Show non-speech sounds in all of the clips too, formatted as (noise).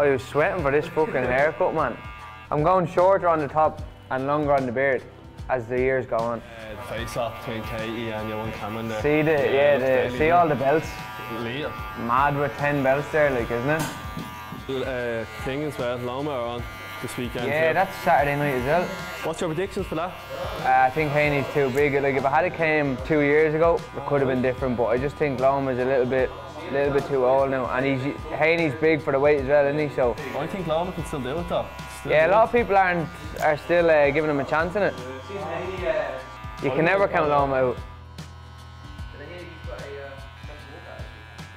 I was sweating for this fucking haircut, man. I'm going shorter on the top and longer on the beard as the years go on. Uh, face off between Katie and Young Cameron there. See the yeah, the, see all the belts. Mad with ten belts there, like isn't it? Uh, thing as well, Loma are on this weekend. Yeah, that's Saturday night as well. What's your predictions for that? Uh, I think Haney's too big. Like if I had it came two years ago, it could have been different. But I just think Loma's a little bit, little bit too old now, and he's Haney's big for the weight as well, isn't he? So I think Loma can still do it though. Still yeah, a lot of people aren't are still uh, giving him a chance in it. You can never count Loma out.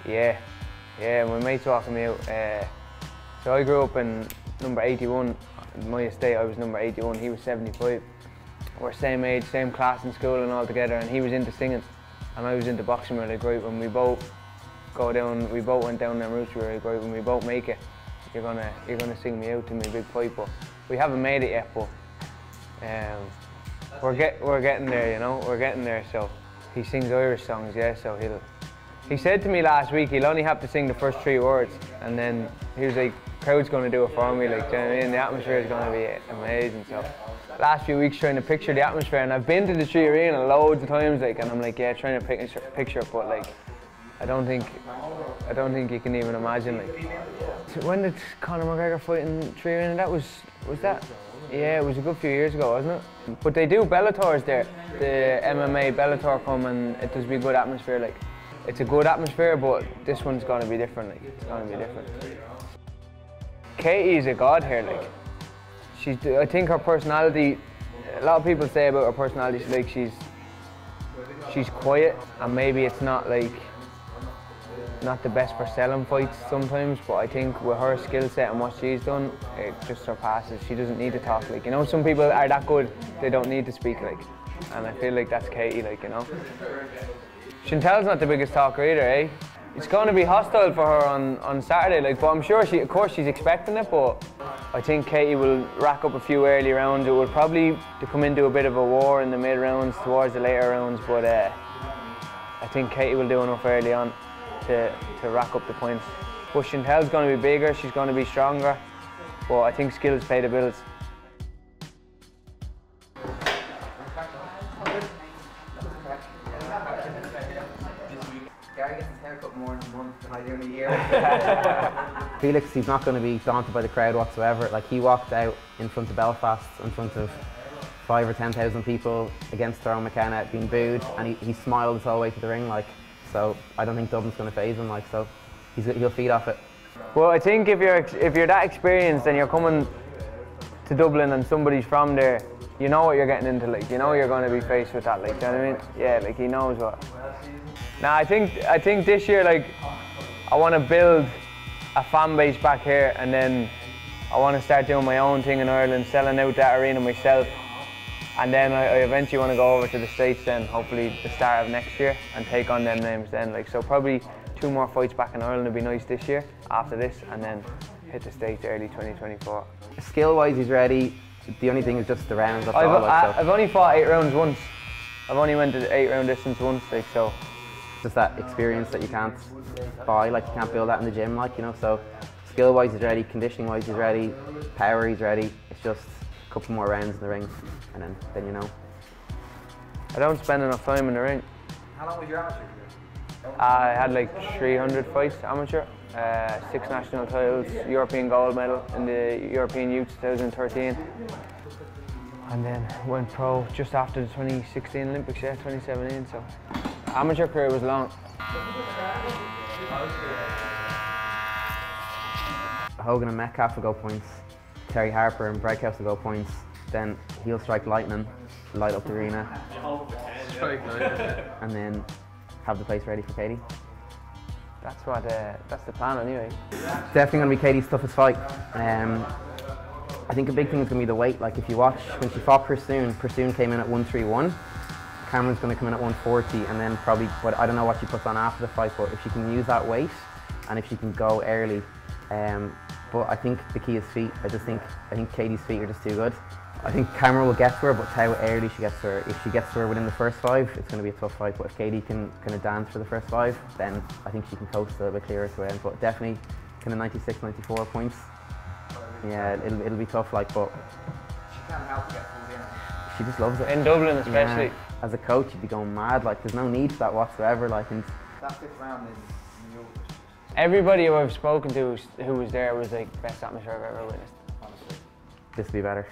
Yeah, yeah. My mate's walking me out. Uh, so I grew up in number 81. My estate, I was number 81. He was 75. We're same age, same class in school and all together. And he was into singing, and I was into boxing really great. When we both go down, we both went down them routes really great. When we both make it, you're gonna you're gonna sing me out to me big pipe. But we haven't made it yet. But um, we're get we're getting there. You know, we're getting there. So he sings Irish songs, yeah. So he'll. He said to me last week he'll only have to sing the first three words, and then he was like, "Crowd's going to do it for me." Like, do you know what I mean? The atmosphere is going to be amazing. So, last few weeks trying to picture the atmosphere, and I've been to the 3Arena loads of times, like, and I'm like, yeah, trying to picture, picture it, but like, I don't think, I don't think you can even imagine. Like, when did Conor McGregor fight in Arena? That was, was that? Yeah, it was a good few years ago, wasn't it? But they do Bellators there. The MMA Bellator come and it does be a good atmosphere. Like, it's a good atmosphere, but this one's gonna be different. Like, it's gonna be different. Katie is a god here. Like, she's. I think her personality. A lot of people say about her personality, she's like she's. She's quiet, and maybe it's not like. Not the best for selling fights sometimes, but I think with her skill set and what she's done, it just surpasses. She doesn't need to talk. Like you know, some people are that good, they don't need to speak. Like, and I feel like that's Katie. Like you know. Chantel's not the biggest talker either, eh? It's going to be hostile for her on, on Saturday, like, but I'm sure she, of course, she's expecting it. But I think Katie will rack up a few early rounds. It will probably come into a bit of a war in the mid rounds towards the later rounds. But uh, I think Katie will do enough early on to, to rack up the points. But Chantel's going to be bigger. She's going to be stronger. But I think skills pay the bills. Gary gets his haircut more in a month than I do in a year. Felix, he's not going to be daunted by the crowd whatsoever. Like he walked out in front of Belfast, in front of five or ten thousand people against Tyrone McKenna, being booed, and he, he smiled his whole way to the ring. Like, so I don't think Dublin's going to phase him. Like, so he's, he'll feed off it. Well, I think if you're if you're that experienced and you're coming to Dublin and somebody's from there, you know what you're getting into. Like you know you're going to be faced with that. Like, you know what I mean? Yeah, like he knows what. Now I think I think this year like I want to build a fan base back here, and then I want to start doing my own thing in Ireland, selling out that arena myself. And then I, I eventually want to go over to the States then, hopefully the start of next year, and take on them names then. Like so, probably two more fights back in Ireland would be nice this year after this, and then hit the States early 2024. Skill-wise, he's ready. The only thing is just the rounds. I've, all. Like, so. I've only fought eight rounds once. I've only went to eight round distance once, like so. just that experience that you can't buy, like you can't build that in the gym, like you know. So skill wise he's ready, conditioning wise he's ready, power he's ready. It's just couple more rounds in the ring, and then then you know. I don't spend enough time in the ring. How long was your amateur career? I had like 300 fights amateur, uh, six national titles, European gold medal in the European Youth 2013. And then went pro just after the 2016 Olympics, yeah, 2017. So amateur career was long. Hogan and Metcalf will go points. Terri Harper and Braekhus will go points. Then he'll strike lightning, light up the arena, and then have the place ready for Katie. That's what. Uh, that's the plan anyway. Definitely going to be Katie's toughest fight. Um, I think a big thing is going to be the weight. Like if you watch when she fought Persoon, Persoon came in at 131. Cameron's going to come in at 140, and then probably. But I don't know what she puts on after the fight. But if she can use that weight, and if she can go early, um, but I think the key is feet. I just think I think Katie's feet are just too good. I think Cameron will get to her, but how early she gets to her. If she gets to her within the first five, it's going to be a tough fight. But if Katie can kind of dance for the first five, then I think she can coast a little bit clearer to end. But definitely kind of 96, 94 points. Yeah, it'll, it'll be tough, like, but She can't help but get pulled in. she just loves it. In Dublin, especially. Yeah. As a coach, you'd be going mad. Like, there's no need for that whatsoever. Like, and That fifth round is new, Everybody who I've spoken to who was there was like best atmosphere I've ever witnessed. honestly. this will be better.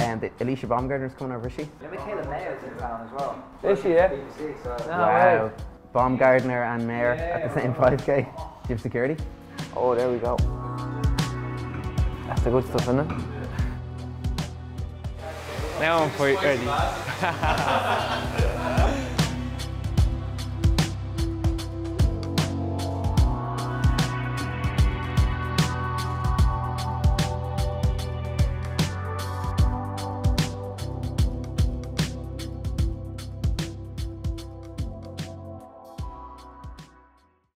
And the, Alicia Baumgartner's coming over, is she? yeah. Mikaela Mayer's in town as well. Is she, yeah? BBC, so No wow. way. Baumgartner and Mayer at the same 5k. Do you have security? Oh, there we go. That's the good stuff, isn't it? Now I'm quite ready. (laughs)